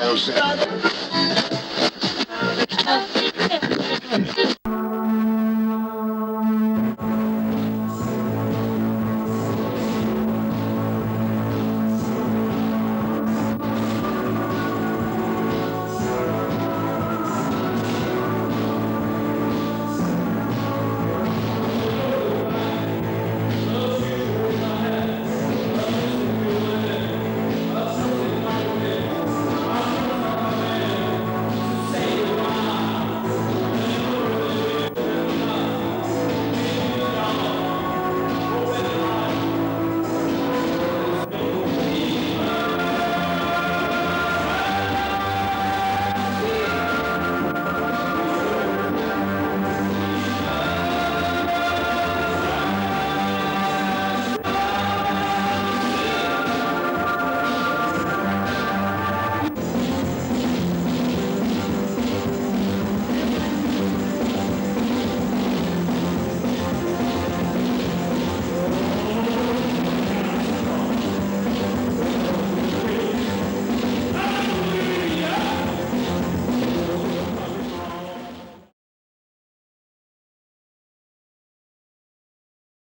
É o.